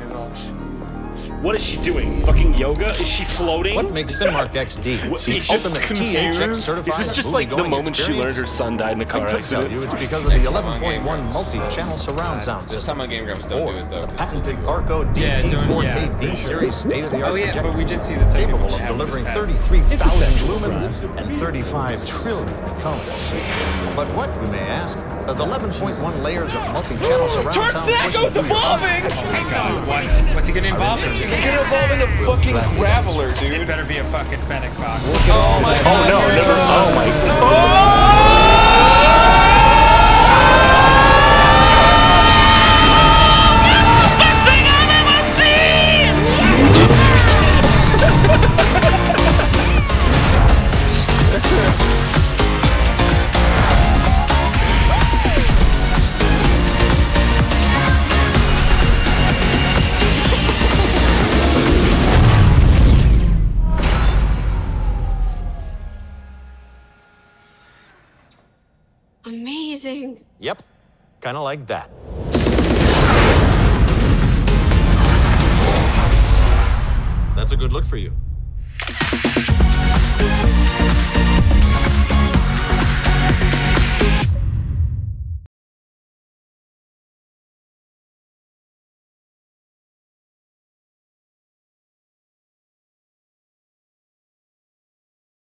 Devre almış. What is she doing? Fucking yoga? Is she floating? What makes Cinemark XD What, the he's just ultimate confused. THX certified Is this just like the movie-going moment she learned her son died in a I car could tell accident? you it's because of the Excellent on Game 11.1 multi-channel surround sound This system. time on Game Grumps, don't Or do it though. the 'cause it's patented. Barco DP4K yeah, B series state-of-the-art Oh yeah, projector. but we did see that some people capable of delivering 33,000 lumens and 35 trillion colors. But what, you may ask, does 11.1 layers of multi-channel surround sound Snacko's push into your evolving! Oh my god, what? What's he gonna involve in? It's gonna evolve into fucking Graveler, It dude. better be a fucking Fennec Fox. Oh my Oh no, Amazing. Yep, kind of like that. That's a good look for you.